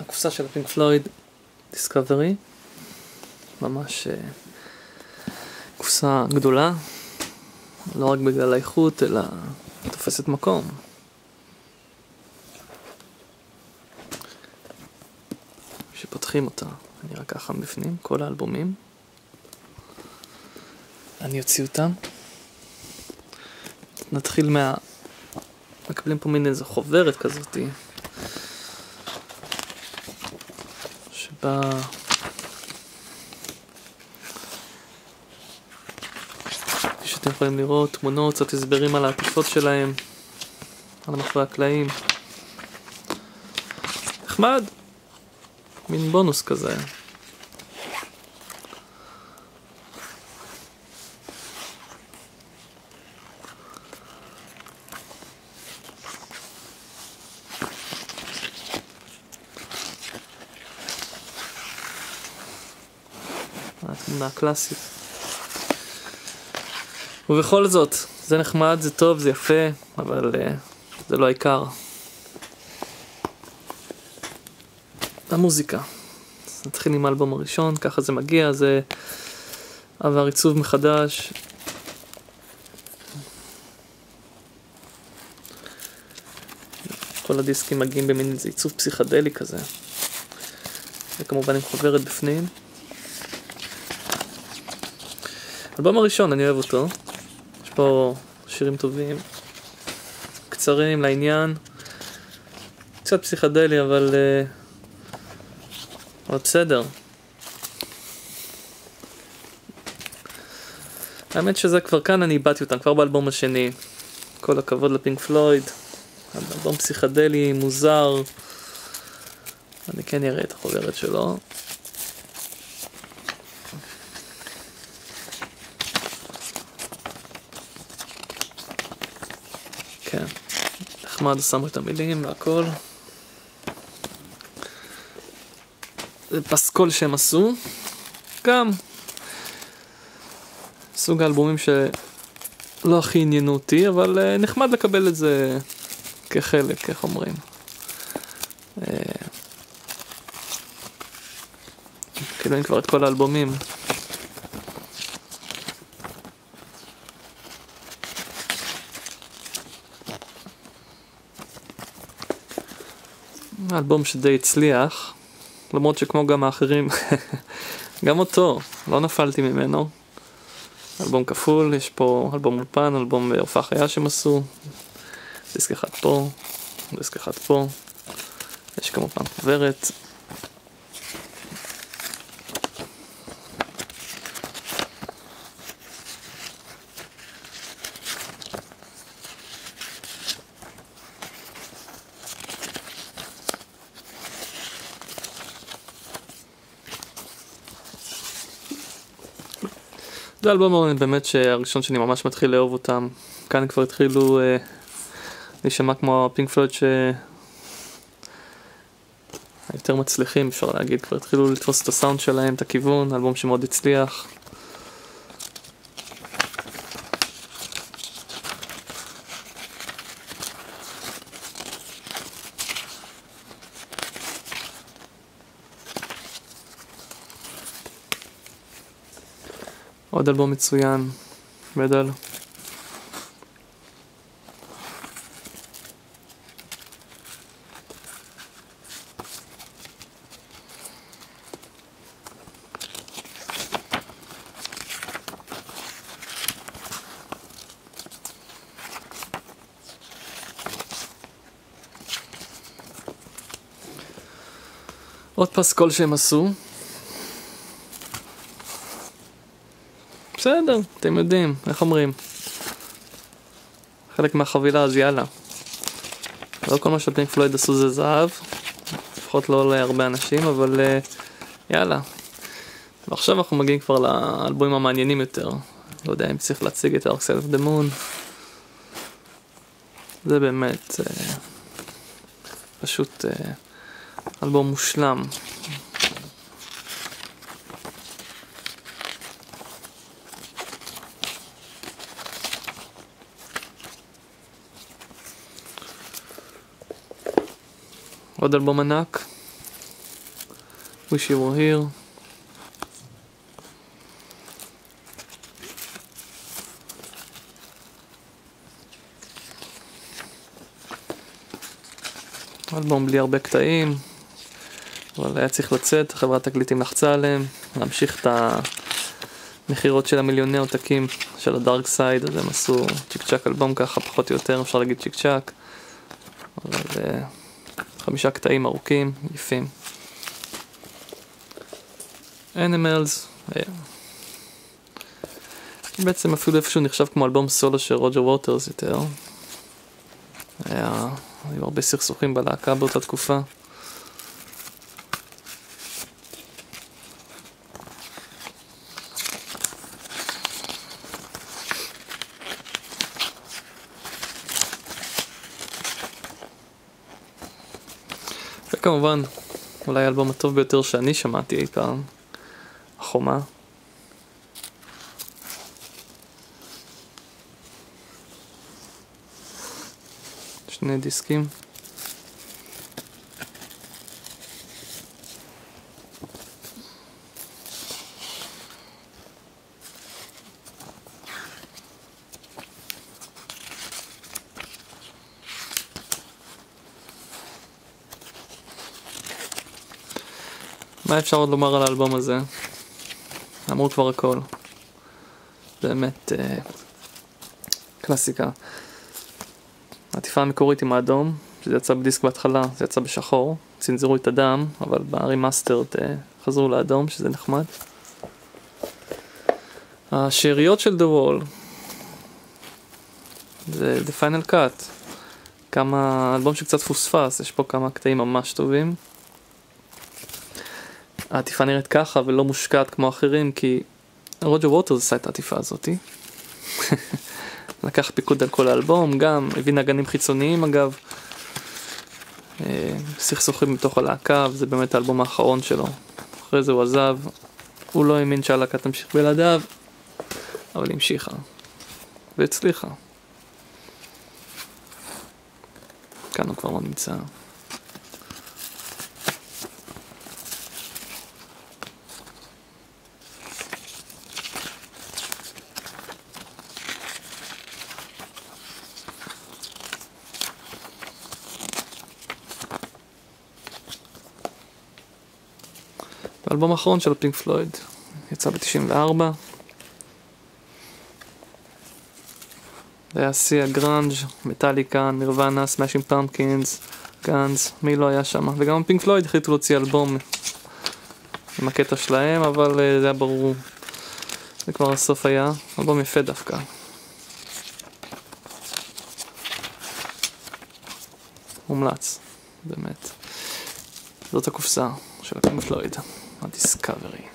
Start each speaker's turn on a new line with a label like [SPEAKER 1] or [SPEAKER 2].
[SPEAKER 1] הקופסה של הפינק פלויד דיסקאברי, ממש uh, קופסה גדולה, לא רק בגלל האיכות, אלא תופסת מקום. שפותחים אותה, נראה ככה מבפנים, כל האלבומים. אני אוציא אותם. נתחיל מה... מקבלים פה מין איזה חוברת כזאתי. שבה... כפי שאתם יכולים לראות, תמונות, קצת הסברים על העטיפות שלהם, על המחורי הקלעים. נחמד, מין בונוס כזה. התמונה הקלאסית. ובכל זאת, זה נחמד, זה טוב, זה יפה, אבל uh, זה לא העיקר. המוזיקה. אז נתחיל עם האלבום הראשון, ככה זה מגיע, זה עבר עיצוב מחדש. כל הדיסקים מגיעים במין איזה עיצוב פסיכדלי כזה. וכמובן עם חוברת בפנים. האלבום הראשון, אני אוהב אותו. יש פה שירים טובים, קצרים, לעניין. קצת פסיכדלי, אבל... Uh, אבל בסדר. האמת שזה כבר כאן אני איבדתי אותם, כבר באלבום השני. כל הכבוד לפינק פלויד. אלבום פסיכדלי, מוזר. אני כן אראה את החוברת שלו. כן, נחמד, שמו את המילים והכל. זה פסקול שהם עשו. גם סוג האלבומים שלא הכי עניינו אותי, אבל uh, נחמד לקבל את זה כחלק, איך אומרים. Uh, כאילו אין כבר את כל האלבומים. אלבום שדי הצליח, למרות שכמו גם האחרים, גם אותו, לא נפלתי ממנו. אלבום כפול, יש פה אלבום אולפן, אלבום הופעה חיה שהם עשו, דיסק אחד פה, דיסק אחד פה, יש כמובן חוברת. זה אלבום באמת שהראשון שאני ממש מתחיל לאהוב אותם. כאן כבר התחילו אה, כמו הפינק פלויד ש... היותר מצליחים אפשר להגיד, כבר התחילו לתפוס את הסאונד שלהם, את הכיוון, אלבום שמאוד הצליח. עוד אלבום מצוין, מדל. עוד פסקול שהם עשו, בסדר, אתם יודעים, איך אומרים? חלק מהחבילה אז יאללה. לא כל מה שפינק פלויד עשו זה זהב, לפחות לא להרבה אנשים, אבל אה, יאללה. ועכשיו אנחנו מגיעים כבר לאלבומים המעניינים יותר. לא יודע אם צריך להציג את Side of the Moon. זה באמת אה, פשוט uh, אלבום מושלם. עוד אלבום ענק, Wish You Were Here. אלבום בלי הרבה קטעים, אבל היה צריך לצאת, חברת תקליטים לחצה עליהם, להמשיך את המכירות של המיליוני עותקים של ה Dark Side, אז הם עשו צ'יק צ'אק אלבום ככה, פחות או יותר, אפשר להגיד צ'יק צ'אק, אבל אה, חמישה קטעים ארוכים, יפים. Animals, אה, בעצם אפילו איפשהו נחשב כמו אלבום סולו של רוג'ר ווטרס יותר. היה, היו הרבה סכסוכים בלהקה באותה תקופה. וכמובן, אולי האלבום הטוב ביותר שאני שמעתי אי פעם, החומה. שני דיסקים. מה אפשר עוד לומר על האלבום הזה? אמרו כבר הכל. באמת אה, קלאסיקה. העטיפה המקורית עם האדום, שזה יצא בדיסק בהתחלה, זה יצא בשחור, צנזרו את הדם, אבל ב remastered אה, חזרו לאדום, שזה נחמד. השאריות של The Wall, זה The Final Cut, כמה, אלבום שקצת פוספס, יש פה כמה קטעים ממש טובים. העטיפה נראית ככה ולא מושקעת כמו אחרים, כי רוג'ר ווטרס עשה את העטיפה הזאתי. לקח פיקוד על כל האלבום, גם הביא נגנים חיצוניים אגב. אה, סכסוכים בתוך הלהקה, וזה באמת האלבום האחרון שלו. אחרי זה הוא עזב, הוא לא האמין שהלהקה תמשיך בלעדיו, אבל המשיכה. והצליחה. כאן הוא כבר לא נמצא. האלבום האחרון של פינק פלויד, יצא ב-94. זה היה שיא הגראנג', מטאליקה, נירוונה, סמאשינג פמפקינס, גאנס, מי לא היה שם. וגם פינק פלויד החליטו להוציא אלבום עם הקטע שלהם, אבל אה, זה היה ברור. זה כבר הסוף היה, אלבום יפה דווקא. מומלץ, באמת. זאת הקופסה של הפינק פלויד. ה Discovery.